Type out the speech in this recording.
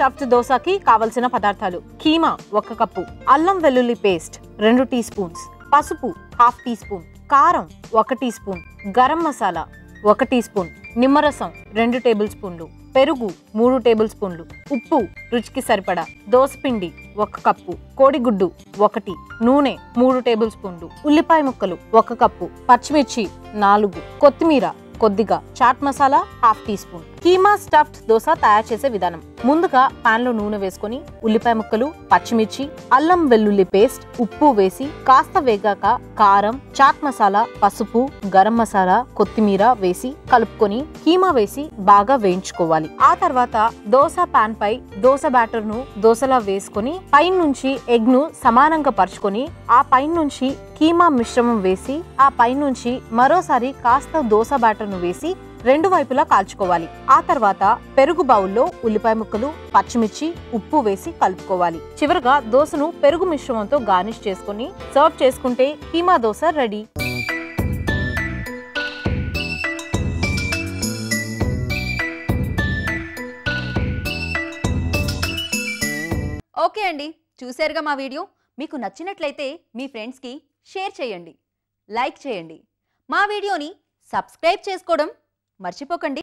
Stuffed దోశకి కావలసిన పదార్థాలు. కీమా ఒక కప్పు. అల్లం వెల్లుల్లి పేస్ట్ రెండు టీ స్పూన్స్. పసుపు హాఫ్ టీ స్పూన్. కారం ఒక టీ స్పూన్. గరం మసాలా ఒక టీ స్పూన్. నిమ్మరసం రెండు టేబుల్ స్పూన్లు. పెరుగు మూడు టేబుల్ స్పూన్లు. ఉప్పు రుచికి సరిపడా దోసపిండి ఒక కప్పు. కోడిగుడ్డు ఒకటి. నూనె మూడు టేబుల్ స్పూన్లు. ఉల్లిపాయ ముక్కలు ఒక కప్పు. పచ్చిమిర్చి నాలుగు. కొత్తిమీర కొద్దిగా chaat masala half teaspoon. Keema stuffed dosa తయారు చేసే విధానం. ముందుగా పాన్లో నూనె వేసుకొని ఉల్లిపాయ ముక్కలు పచ్చిమిర్చి అల్లం వెల్లుల్లి పేస్ట్ ఉప్పు వేసి కాస్త వేగాక కారం చాట్ మసాలా పసుపు గరం మసాలా కొత్తిమీర వేసి కలుపుకొని కీమా వేసి బాగా వేయించుకోవాలి. ఆ తర్వాత దోశ పాన్ పై దోశ బ్యాటర్ను దోశలా వేసుకొని పైన నుంచి ఎగ్ను సమానంగా పరుచుకొని ఆ పైన నుంచి కీమా మిశ్రమం వేసి ఆ పైనుంచి మరోసారి కాస్త దోశ బ్యాటర్ ను వేసి రెండు వైపులా కాల్చుకోవాలి. ఆ తర్వాత పెరుగు బౌల్లో ఉల్లిపాయ ముక్కలు పచ్చిమిర్చి ఉప్పు వేసి కలుపుకోవాలి. చివరగా దోశను పెరుగు మిశ్రమంతో గార్నిష్ చేసుకొని సర్వ్ చేసుకుంటే కీమా దోశ రెడీ. ఓకే అండి. చూశారుగా మా వీడియో? మీకు నచ్చినట్లయితే మీ ఫ్రెండ్స్కి షేర్ చేయండి. లైక్ చేయండి. మా వీడియోని సబ్స్క్రైబ్ చేసుకోవడం మర్చిపోకండి.